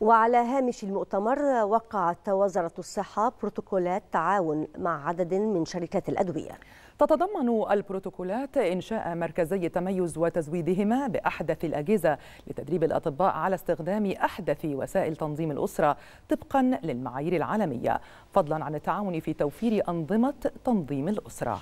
وعلى هامش المؤتمر وقعت وزارة الصحة بروتوكولات تعاون مع عدد من شركات الأدوية. تتضمن البروتوكولات إنشاء مركزي التميز وتزويدهما بأحدث الأجهزة لتدريب الأطباء على استخدام أحدث وسائل تنظيم الأسرة طبقا للمعايير العالمية فضلا عن التعاون في توفير أنظمة تنظيم الأسرة.